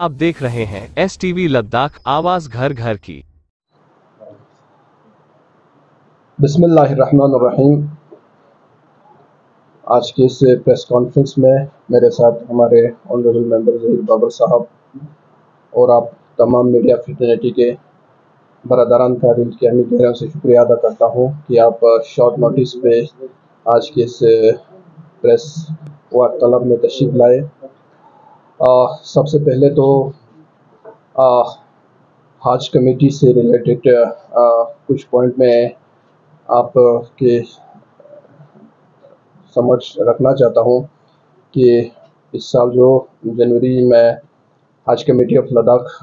आप देख रहे हैं एस टीवी लद्दाख, आवाज़ घर घर की। बिस्मिल्लाहिर्रहमानिर्रहीम। आज के इस प्रेस कॉन्फ्रेंस में मेरे साथ हमारे ऑनरेबल मेंबर जहीर बाबर साहब और आप तमाम मीडिया फ्रिटर्निटी के बरदरान का के अमी गहरों से शुक्रिया अदा करता हूँ कि आप शॉर्ट नोटिस पे आज के इस प्रेस वार्तालाप में तशरीफ़ लाए। सबसे पहले तो हज कमेटी से रिलेटेड कुछ पॉइंट में आप के समझ रखना चाहता हूँ कि इस साल जो जनवरी में हज कमेटी ऑफ़ लद्दाख,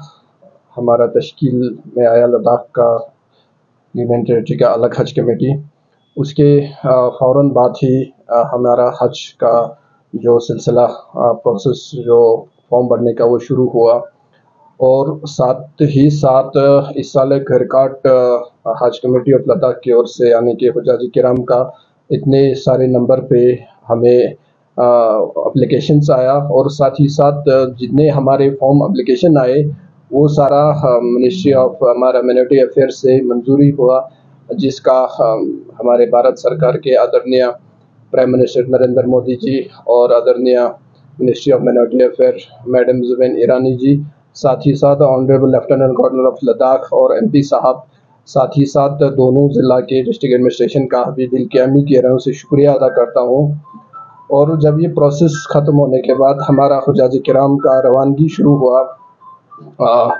हमारा तश्कील में आया लद्दाख का यूनियन टेरेटरी का अलग हज कमेटी, उसके फ़ौर बाद ही हमारा हज का जो सिलसिला प्रोसेस जो फॉर्म भरने का वो शुरू हुआ। और साथ ही साथ, इस साल रिकॉर्ड हज कमेटी ऑफ़ लद्दाख की ओर से, यानी कि हजाजी कराम का इतने सारे नंबर पे हमें अप्लीकेशंस आया। और साथ ही साथ, जितने हमारे फॉर्म अप्लीकेशन आए, वो सारा मिनिस्ट्री ऑफ़ हमारा मिनिटी अफेयर से मंजूरी हुआ, जिसका हमारे भारत सरकार के आदरणीय प्राइम मिनिस्टर नरेंद्र मोदी जी और आदरणीय ministry of minority affair madam Zubin Irani ji साथ ही साथ honourable lieutenant governor of Ladakh और एमपी साहब साथ ही साथ दोनों ज़िला के डिस्ट्रिक्ट एडमिनिस्ट्रेशन का भी दिल के अमी की रहा से शुक्रिया अदा करता हूँ। और जब ये प्रोसेस ख़त्म होने के बाद हमारा हजाज कराम का रवानगी शुरू हुआ आ,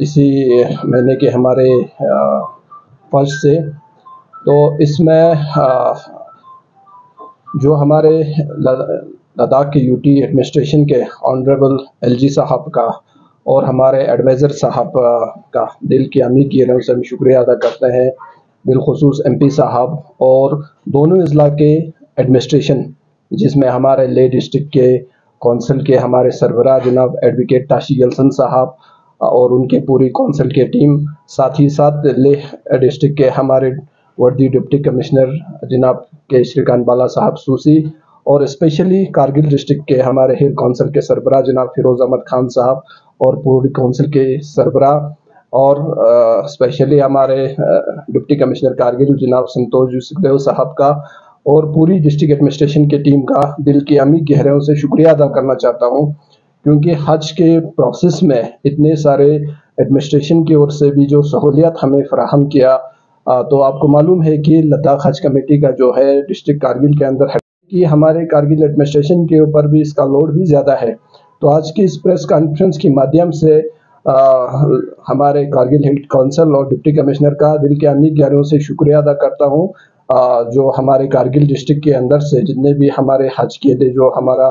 इसी महीने के हमारे फ़र्स्ट से तो इसमें जो हमारे लद्दाख के यूटी एडमिनिस्ट्रेशन के ऑनरेबल एलजी साहब का और हमारे एडवाइज़र साहब का दिल की अमी की रंग से हम शुक्रिया अदा करते हैं, बिलखसूस एम पी साहब और दोनों अजला के एडमिनिस्ट्रेशन जिसमें हमारे ले डिस्ट्रिक्ट के कौंसिल के हमारे सरबरा जनाब एडवोकेट ताशी यलसन साहब और उनके पूरी कौंसिल की टीम साथ ही साथ लेह डिस्ट्रिक्ट के हमारे वर्दी डिप्टी कमिश्नर जनाब के श्रीकांत बाला साहब, सूसी और स्पेशली कारगिल डिस्ट्रिक्ट के हमारे हेड कौंसिल के सरबरा जनाब फिरोज़ अहमद खान साहब और पूरी कौंसिल के सरबरा और स्पेशली हमारे डिप्टी कमिश्नर कारगिल जनाब संतोष सुखदेव साहब का और पूरी डिस्ट्रिक्ट एडमिनिस्ट्रेशन की टीम का दिल की अमी गहरों से शुक्रिया अदा करना चाहता हूँ। क्योंकि हज के प्रोसेस में इतने सारे एडमिनिस्ट्रेशन की ओर से भी जो सहूलियत हमें फ्राहम किया तो आपको मालूम है कि लद्दाख हज कमेटी का जो है डिस्ट्रिक्ट कारगिल के अंदर कि हमारे कारगिल एडमिनिस्ट्रेशन के ऊपर भी इसका लोड भी ज़्यादा है। तो आज की इस प्रेस कॉन्फ्रेंस के माध्यम से आ, हमारे कारगिल हेल्थ काउंसिल और डिप्टी कमिश्नर का दिल के अमीर ग्यारहों से शुक्रिया अदा करता हूँ। जो हमारे कारगिल डिस्ट्रिक्ट के अंदर से जितने भी हमारे हज किए थे जो हमारा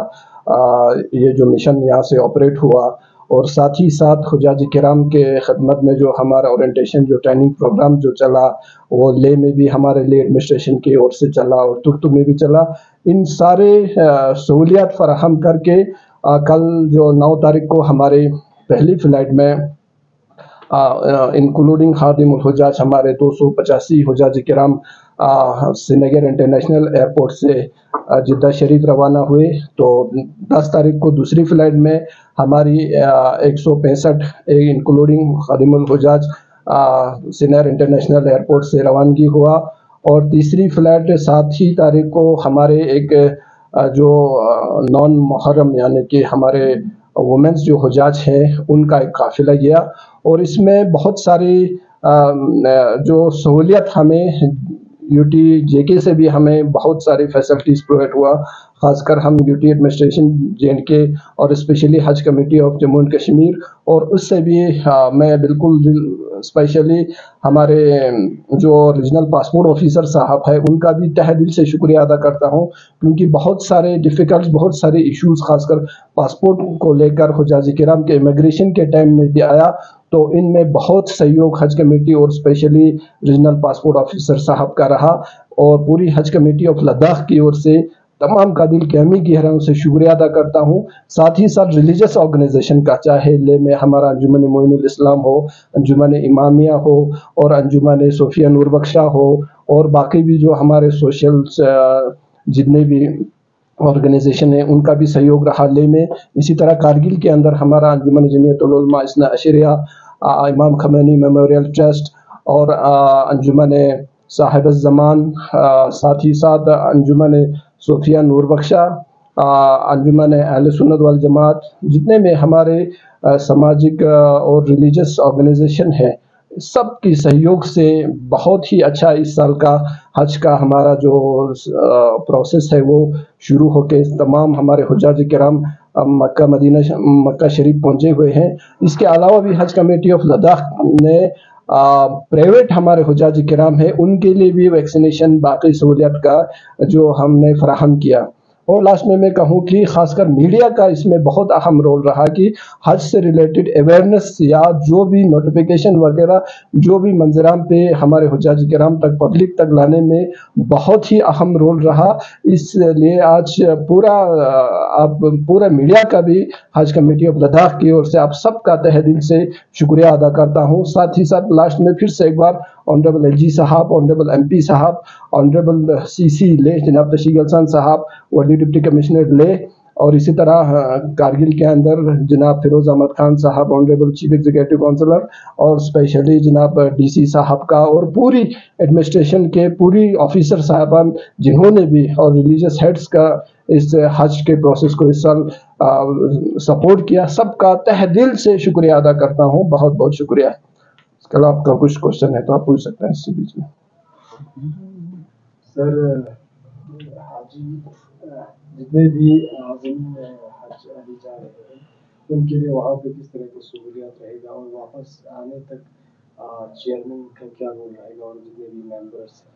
आ, ये जो मिशन यहाँ से ऑपरेट हुआ और साथ ही साथ हजाज कराम के खदमत में जो हमारा ओरिएंटेशन जो ट्रेनिंग प्रोग्राम जो चला वो ले में भी हमारे ले एडमिनिस्ट्रेशन की ओर से चला और तुर्तु में भी चला। इन सारे सहूलियात फराहम करके आ, कल जो नौ तारीख को हमारे पहली फ़्लाइट में इंक्लूडिंग खादिम हजाज हमारे दो सौ पचासी हजाज कराम श्रीनगर इंटरनेशनल एयरपोर्ट से जिद्दा शरीफ रवाना हुए। तो 10 तारीख को दूसरी फ़्लाइट में हमारी एक सौ पैंसठ इंक्लूडिंग खादिमुल हजाज सिनर इंटरनेशनल एयरपोर्ट से रवानगी हुआ। और तीसरी फ़्लाइट सात ही तारीख को हमारे एक जो नॉन मुहर्रम यानी कि हमारे वुमेंस जो हजाज हैं, उनका एक काफ़िला गया। और इसमें बहुत सारी जो सहूलियत हमें यूटी जेके से भी हमें बहुत सारी फैसिलिटीज़ प्रोवाइड हुआ। खासकर हम यूटी एडमिनिस्ट्रेशन जे के और specially Haj committee of Jammu and Kashmir, और उससे भी मैं बिल्कुल स्पेशली हमारे, जो रीजनल पासपोर्ट ऑफिसर साहब है, उनका भी तह दिल से शुक्रिया अदा करता हूँ, क्योंकि बहुत सारे डिफ़िकल्ट बहुत सारे इश्यूज़ खासकर पासपोर्ट को लेकर हजाज कराम के इमिग्रेशन के टाइम में भी आया तो इनमें बहुत सहयोग हज कमेटी और स्पेशली रीजनल पासपोर्ट ऑफिसर साहब का रहा, और पूरी हज कमेटी ऑफ़ लद्दाख की ओर से तमाम का दिल के अमी गहराइयों से शुक्रिया अदा करता हूँ। साथ ही साथ रिलीजियस ऑर्गेनाइजेशन का, चाहे ले में हमारा अंजुमन मोइन इस्लाम हो, अंजुमन इमामिया हो, और अंजुमन सोफिया नूर बख्शा हो, और बाकी भी जो हमारे सोशल जितने भी ऑर्गेनाइजेशन है, उनका भी सहयोग रहा ले में। इसी तरह कारगिल के अंदर हमारा अंजुमन जमीयतुलमा इसना अशरिया इमाम खमैनी मेमोरियल ट्रस्ट और अंजुमन साहिब ज़मान साथ ही साथ अंजुमन सोफिया नूर बख्शा अंजुमन अहल सुन्नत वाल जमात, जितने में हमारे सामाजिक और रिलीजियस ऑर्गेनाइजेशन है, सबकी सहयोग से बहुत ही अच्छा इस साल का, हज का हमारा जो प्रोसेस है, वो शुरू होके तमाम हमारे हजाज कराम मक्का मदीना, मक्का शरीफ पहुँचे हुए हैं। इसके अलावा भी हज कमेटी ऑफ़ लद्दाख ने प्राइवेट हमारे हजाज कराम है, उनके लिए भी वैक्सीनेशन बाकी सहूलियत का जो हमने फ्राहम किया। और लास्ट में मैं कहूँ कि खासकर मीडिया का इसमें बहुत अहम रोल रहा कि हज से रिलेटेड अवेयरनेस या जो भी नोटिफिकेशन वगैरह, जो भी मंजराम पे हमारे हजाज कराम तक पब्लिक तक लाने में बहुत ही अहम रोल रहा। इसलिए आज पूरा, आप, पूरा मीडिया का भी हज कमेटी ऑफ़ लद्दाख की ओर से आप सबका तह दिल से शुक्रिया अदा करता हूँ। साथ ही साथ लास्ट में फिर से एक बार ऑनरेबल एल जी साहब ऑनरेबल एम पी साहब ऑनरेबल सी सी ले जनाब तशीक अल्सान साहब वर्ली डिप्टी कमिश्नर ले और इसी तरह कारगिल के अंदर जनाब फिरोज़ अहमद खान साहब ऑनरेबल चीफ एग्जीक्यूटिव काउंसलर और स्पेशली जनाब डीसी साहब का और पूरी एडमिनिस्ट्रेशन के पूरी ऑफिसर साहबान, जिन्होंने भी और रिलीजियस हेड्स का इस हज के प्रोसेस को इस साल सपोर्ट किया, सबका तह दिल से शुक्रिया अदा करता हूँ बहुत बहुत शुक्रिया। कल आपका कुछ क्वेश्चन है तो आप पूछ सकते हैं इसके बीच में। सर जितने भी अली जा रहे हैं उनके लिए वहाँ पे किस तरह की सहूलियात रहेगा और वापस आने तक चेयरमैन का क्या रोल रहेगा और जितने भी मेंबर्स हैं?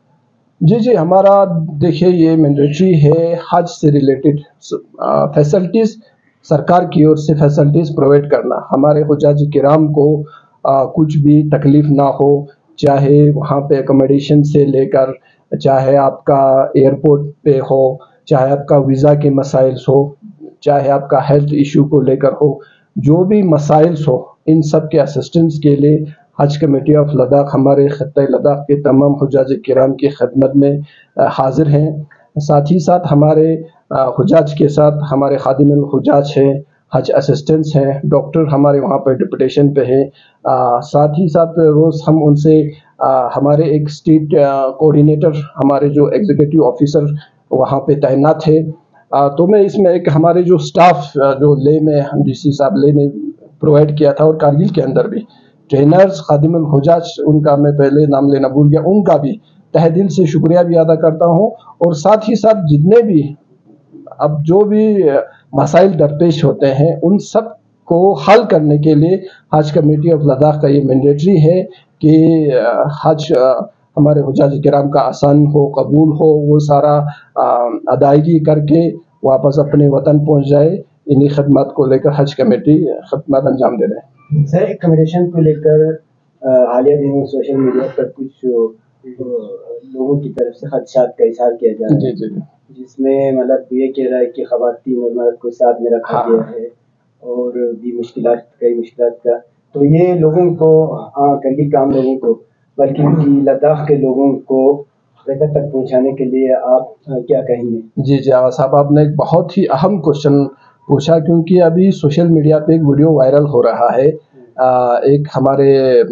जी जी हमारा देखिए ये मैंडेटरी है हज से रिलेटेड फैसिलिटीज़ सरकार की ओर से फैसिलिटीज़ प्रोवाइड करना। हमारे हजाज किराम को आ, कुछ भी तकलीफ़ ना हो चाहे वहाँ पे एकोमोडेशन से लेकर चाहे आपका एयरपोर्ट पे हो चाहे आपका वीज़ा के मसाइल्स हो चाहे आपका हेल्थ इशू को लेकर हो जो भी मसाइल्स हो इन सब के असिस्टेंस के लिए हज कमेटी ऑफ़ लद्दाख हमारे ख़त लद्दाख के तमाम हजाज कराम की खदमत में हाजिर हैं। साथ ही साथ हमारे हजाज के साथ हमारे खादिम हजाज हैं। हज असिस्टेंट्स हैं डॉक्टर हमारे वहाँ पर डिपुटेशन पे हैं। साथ ही साथ रोज़ हम उनसे आ, हमारे एक स्टेट कोऑर्डिनेटर हमारे जो एग्जीक्यूटिव ऑफिसर वहाँ पे तैनात है। आ, तो मैं इसमें एक हमारे जो स्टाफ जो ले में डी सी साहब ले ने प्रोवाइड किया था और कारगिल के अंदर भी। ट्रेनर्स खादिम हजाज उनका मैं पहले नाम लेना भूल गया उनका भी तह दिल से शुक्रिया भी अदा करता हूँ। और साथ ही साथ जितने भी अब जो भी मसाइल दरपेश होते हैं। उन सबको हल करने के लिए हज कमेटी ऑफ़ लद्दाख का ये मैंडेटरी है कि हज हमारे हजाज कराम का आसान हो, कबूल हो, वो सारा अदायगी करके वापस अपने वतन पहुँच जाए। इन्हीं खदमात को लेकर हज कमेटी खदमात अंजाम दे रहे हैं। सर एकमोडेशन को लेकर हालिया दिनों सोशल मीडिया पर कुछ लोगों की तरफ़ से खदशात का इजहार किया जा रहा है। जिसमें मतलब ये कह रहा है कि खातन और मर्द को साथ में रखा हाँ। गया है। और भी मुश्किल कई मुश्किल का। तो ये लोगों को हाँ काम लोगों को बल्कि लद्दाख के लोगों को हकीकत तक पहुँचाने के लिए आप क्या कहेंगे? जी जी आवाज़ साहब आपने एक बहुत ही अहम क्वेश्चन पूछा क्योंकि अभी सोशल मीडिया पे एक वीडियो वायरल हो रहा है। आ, एक हमारे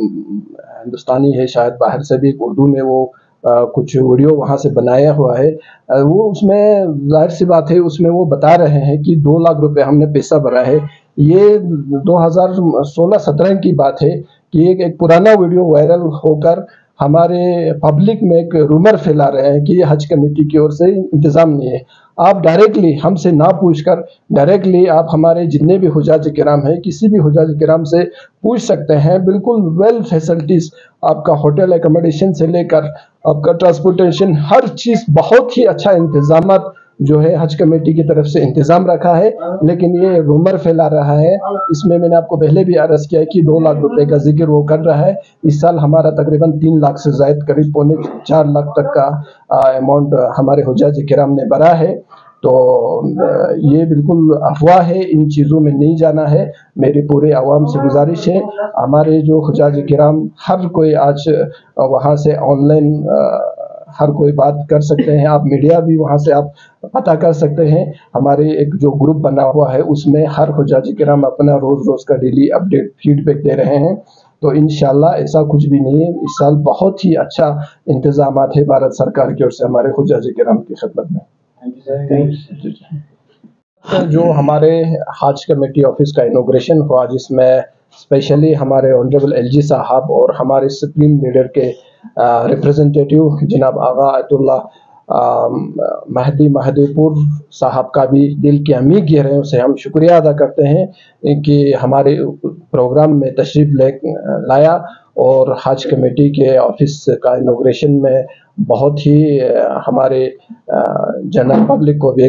हिंदुस्तानी है शायद, बाहर से भी उर्दू में वो कुछ वीडियो वहाँ से बनाया हुआ है। वो उसमें ज़ाहिर सी बात है, उसमें वो बता रहे हैं कि दो लाख रुपए हमने पैसा भरा है। ये 2016-17 की बात है कि एक एक पुराना वीडियो वायरल होकर हमारे पब्लिक में एक रूमर फैला रहे हैं कि हज कमेटी की ओर से इंतज़ाम नहीं है। आप डायरेक्टली हमसे ना पूछकर डायरेक्टली आप हमारे जितने भी हजाज कराम हैं, किसी भी हजाज कराम से पूछ सकते हैं। बिल्कुल वेल फैसिलिटीज़ आपका होटल एकोमोडेशन से लेकर, आपका ट्रांसपोर्टेशन हर चीज़ बहुत ही अच्छा इंतज़ाम जो है हज कमेटी की तरफ़ से इंतज़ाम रखा है, लेकिन ये रूमर फैला रहा है। इसमें मैंने आपको पहले भी अर्ज़ किया है कि दो लाख रुपए का ज़िक्र वो कर रहा है। इस साल हमारा तकरीबन तीन लाख से जायद, करीब पौने चार लाख तक का अमाउंट हमारे हजाज कराम ने भरा है। तो ये बिल्कुल अफवाह है, इन चीज़ों में नहीं जाना है। मेरे पूरे आवाम से गुजारिश है। हमारे जो हजाज कराम हर कोई आज वहाँ से ऑनलाइन हर कोई बात कर सकते हैं आप मीडिया भी वहाँ से आप पता कर सकते हैं। हमारे एक जो ग्रुप बना हुआ है उसमें हर हुजाज कराम अपना रोज़ रोज़ का डेली अपडेट फीडबैक दे रहे हैं। तो इन ऐसा कुछ भी नहीं है इस साल बहुत ही अच्छा इंतज़ाम है भारत सरकार की ओर से हमारे हुजाज कराम की खदमत में। जो हमारे हाज कमेटी ऑफ़िस का इनोग्रेशन हुआ जिसमें स्पेशली हमारे ऑनरेबल एलजी साहब और हमारे सुप्रीम लीडर के रिप्रेजेंटेटिव जनाब आगा अतुल्ला महदी महदीपुर साहब का भी दिल की अमी गहरे से हम शुक्रिया अदा करते हैं कि हमारे प्रोग्राम में तशरीफ़ ले, लाया और हज कमेटी के ऑफ़िस का इनोग्रेशन में बहुत ही हमारे जनरल पब्लिक को भी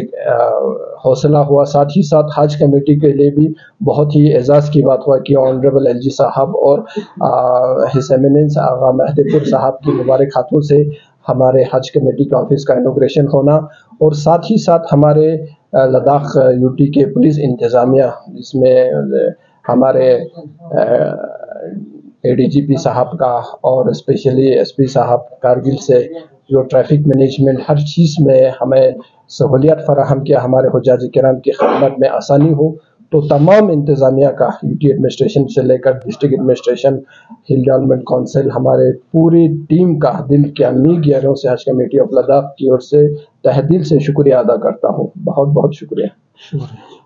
हौसला हुआ। साथ ही साथ हज कमेटी के लिए भी बहुत ही एजाज़ की बात हुआ कि ऑनरेबल एल जी साहब और हिस एमिनेंस आगा महदीपुर साहब की मुबारक हाथों से हमारे हज कमेटी के ऑफ़िस का इनोग्रेशन होना और साथ ही साथ हमारे लद्दाख यूटी के पुलिस इंतज़ामिया जिसमें हमारे एडीजीपी साहब का और स्पेशली एसपी साहब कारगिल से जो ट्रैफ़िक मैनेजमेंट हर चीज़ में हमें सहूलियत फराहम किया, हमारे हजाज कराम की खदमत में आसानी हो तो तमाम इंतज़ामिया का यूटी एडमिनिस्ट्रेशन से लेकर district administration hill development council हमारे पूरी टीम का दिल के अमी गहरों से हज कमेटी ऑफ़ लद्दाख की ओर से तहदिल से शुक्रिया अदा करता हूँ। बहुत बहुत शुक्रिया। शुक्रिया।